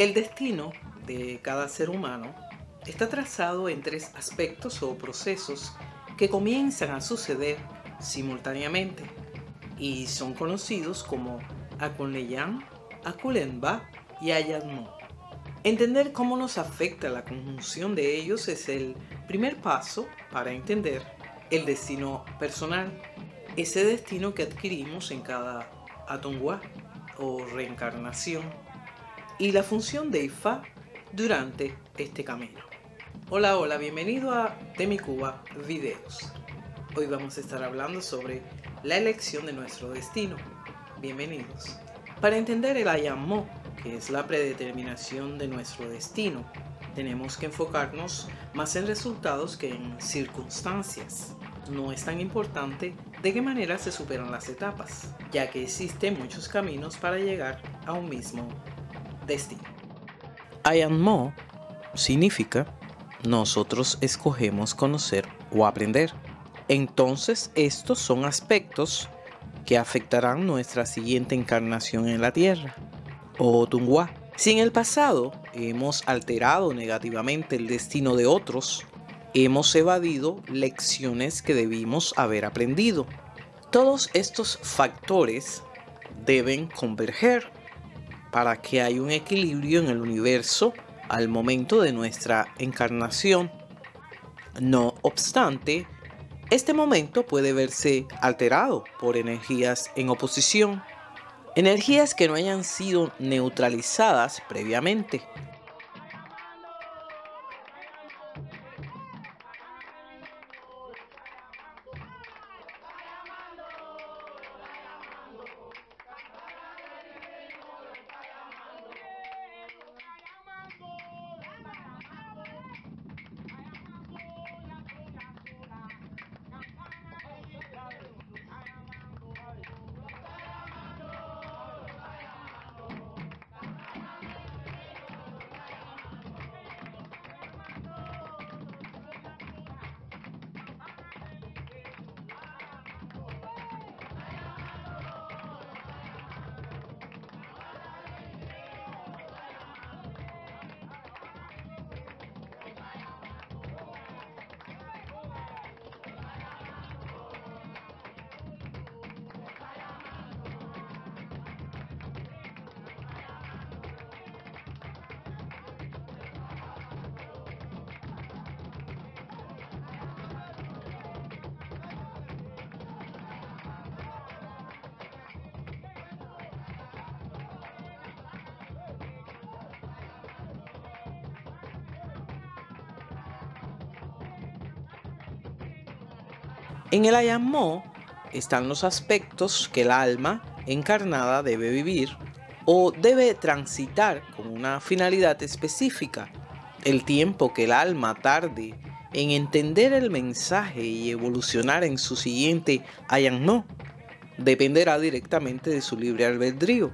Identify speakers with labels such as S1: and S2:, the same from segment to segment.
S1: El destino de cada ser humano está trazado en tres aspectos o procesos que comienzan a suceder simultáneamente y son conocidos como Akunleyan, Akulenba y Ayatmo. Entender cómo nos afecta la conjunción de ellos es el primer paso para entender el destino personal, ese destino que adquirimos en cada Atongwa o reencarnación y la función de Ifa durante este camino. Hola, hola, bienvenido a Cuba Videos. Hoy vamos a estar hablando sobre la elección de nuestro destino. Bienvenidos. Para entender el Ayamó, que es la predeterminación de nuestro destino, tenemos que enfocarnos más en resultados que en circunstancias. No es tan importante de qué manera se superan las etapas, ya que existen muchos caminos para llegar a un mismo destino. Ayamó significa nosotros escogemos conocer o aprender. Entonces estos son aspectos que afectarán nuestra siguiente encarnación en la Tierra. O Tungwa. Si en el pasado hemos alterado negativamente el destino de otros, hemos evadido lecciones que debimos haber aprendido. Todos estos factores deben converger para que haya un equilibrio en el universo al momento de nuestra encarnación. No obstante, este momento puede verse alterado por energías en oposición, energías que no hayan sido neutralizadas previamente. En el Ayamó están los aspectos que el alma encarnada debe vivir o debe transitar con una finalidad específica. El tiempo que el alma tarde en entender el mensaje y evolucionar en su siguiente Ayamó dependerá directamente de su libre albedrío,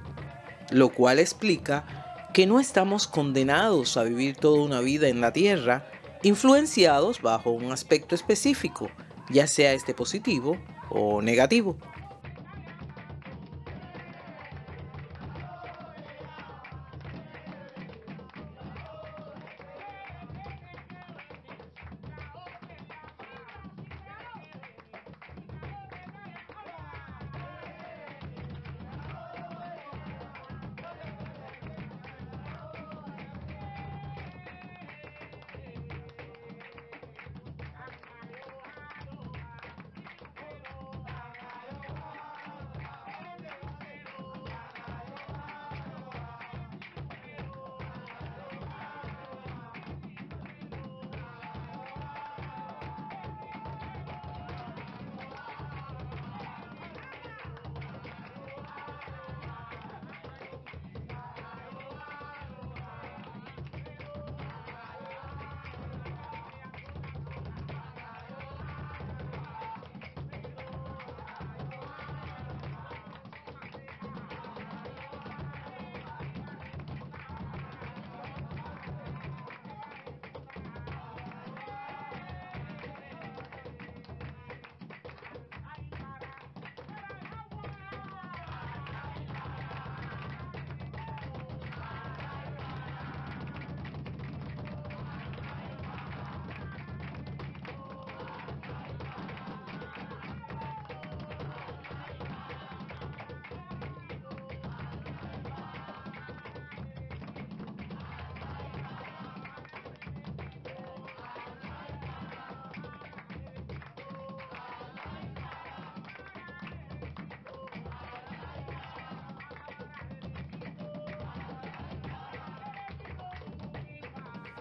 S1: lo cual explica que no estamos condenados a vivir toda una vida en la tierra influenciados bajo un aspecto específico, ya sea este positivo o negativo.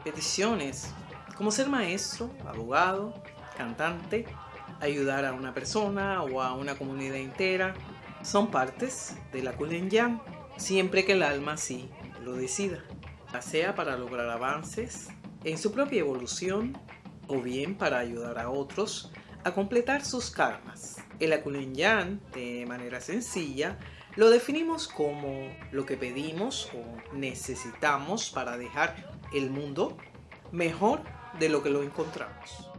S1: Peticiones como ser maestro, abogado, cantante, ayudar a una persona o a una comunidad entera, son partes de la Kulen siempre que el alma así lo decida, ya sea para lograr avances en su propia evolución o bien para ayudar a otros a completar sus karmas. El Akulen de manera sencilla, lo definimos como lo que pedimos o necesitamos para dejar el mundo mejor de lo que lo encontramos.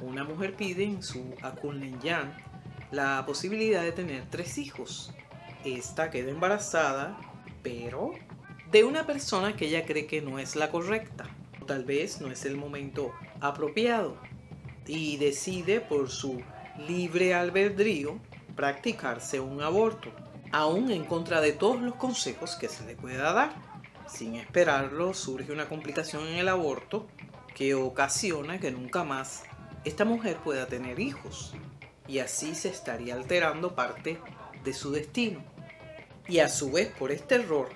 S1: Una mujer pide en su Akunlenyan la posibilidad de tener tres hijos. Esta queda embarazada, pero de una persona que ella cree que no es la correcta. Tal vez no es el momento apropiado y decide por su libre albedrío practicarse un aborto, aún en contra de todos los consejos que se le pueda dar. Sin esperarlo, surge una complicación en el aborto que ocasiona que nunca más esta mujer pueda tener hijos y así se estaría alterando parte de su destino. Y a su vez por este error,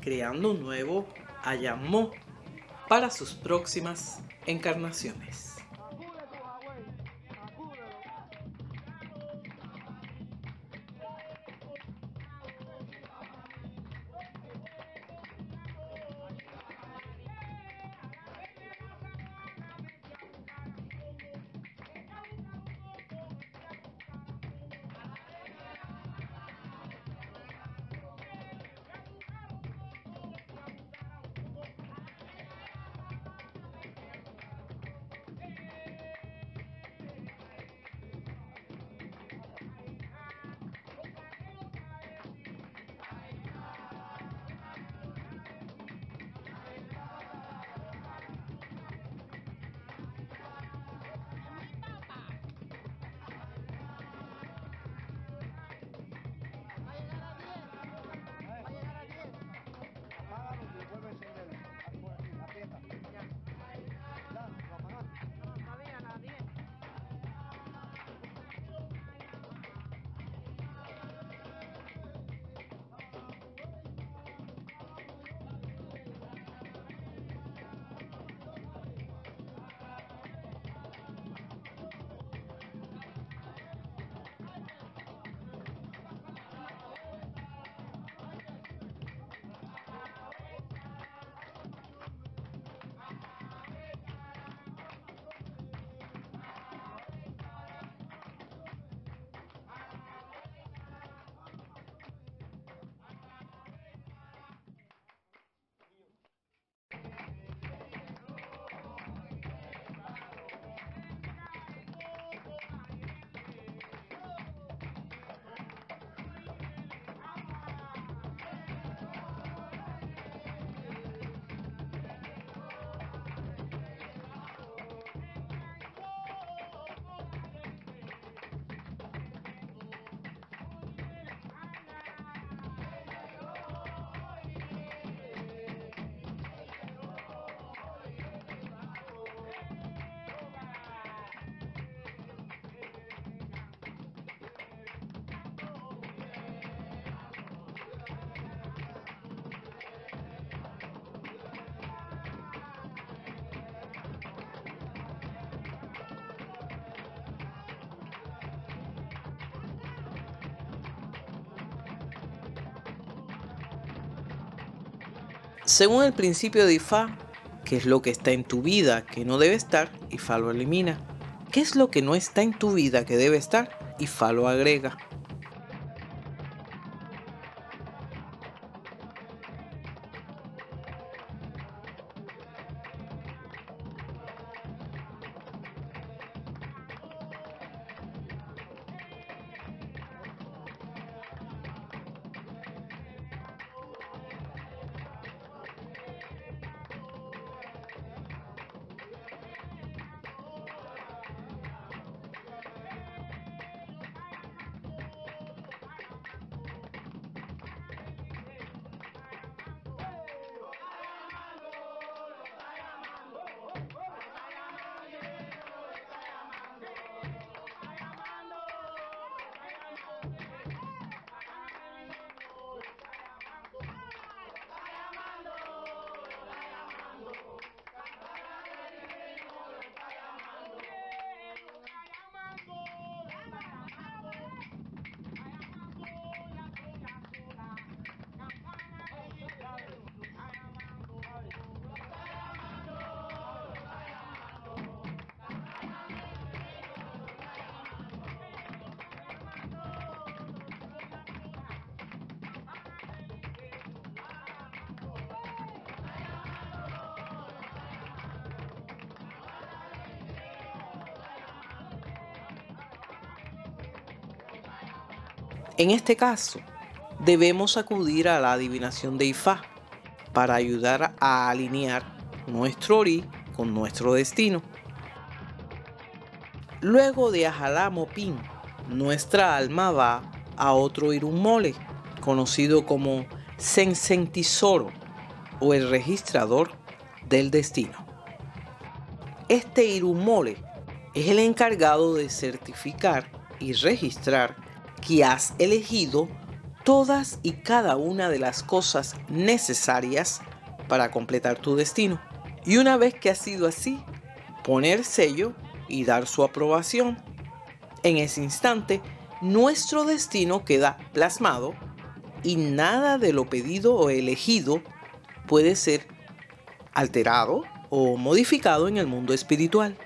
S1: creando un nuevo Ayamó para sus próximas encarnaciones. Según el principio de Ifá, ¿qué es lo que está en tu vida que no debe estar? Ifá lo elimina. ¿Qué es lo que no está en tu vida que debe estar? Ifá lo agrega. En este caso, debemos acudir a la adivinación de Ifá para ayudar a alinear nuestro Ori con nuestro destino. Luego de Ajalamopin, nuestra alma va a otro Irumole, conocido como Sensentisoro o el registrador del destino. Este Irumole es el encargado de certificar y registrar que has elegido todas y cada una de las cosas necesarias para completar tu destino. Y una vez que ha sido así, poner sello y dar su aprobación. En ese instante, nuestro destino queda plasmado y nada de lo pedido o elegido puede ser alterado o modificado en el mundo espiritual.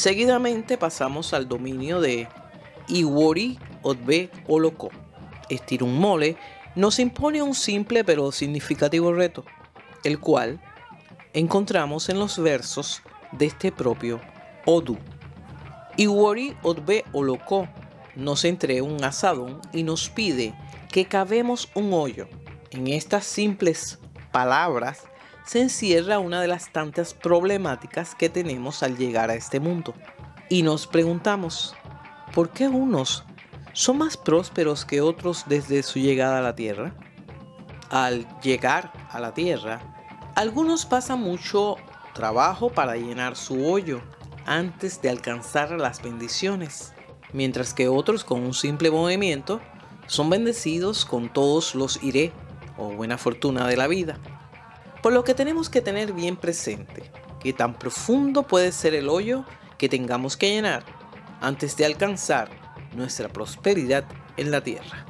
S1: Seguidamente pasamos al dominio de Iwori Otbe Oloko. Mole nos impone un simple pero significativo reto, el cual encontramos en los versos de este propio Odu. Iwori Otbe Oloko nos entrega un asadón y nos pide que cavemos un hoyo. En estas simples palabras se encierra una de las tantas problemáticas que tenemos al llegar a este mundo. Y nos preguntamos, ¿por qué unos son más prósperos que otros desde su llegada a la Tierra? Al llegar a la Tierra, algunos pasan mucho trabajo para llenar su hoyo antes de alcanzar las bendiciones, mientras que otros con un simple movimiento son bendecidos con todos los iré o buena fortuna de la vida. Por lo que tenemos que tener bien presente que tan profundo puede ser el hoyo que tengamos que llenar antes de alcanzar nuestra prosperidad en la tierra.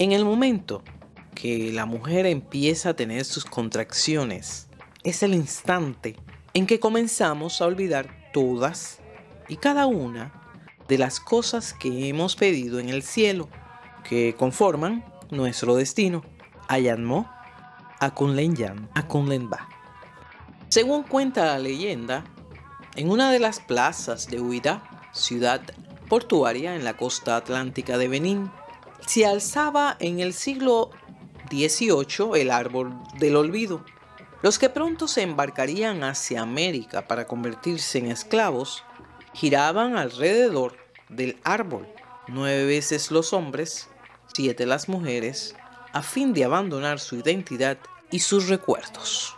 S1: En el momento que la mujer empieza a tener sus contracciones, es el instante en que comenzamos a olvidar todas y cada una de las cosas que hemos pedido en el cielo, que conforman nuestro destino. Ayanmo, Akunlenyan, Akunlenba. Según cuenta la leyenda, en una de las plazas de Huida, ciudad portuaria en la costa atlántica de Benín, se alzaba en el siglo XVIII el árbol del olvido. Los que pronto se embarcarían hacia América para convertirse en esclavos giraban alrededor del árbol, nueve veces los hombres, siete las mujeres, a fin de abandonar su identidad y sus recuerdos.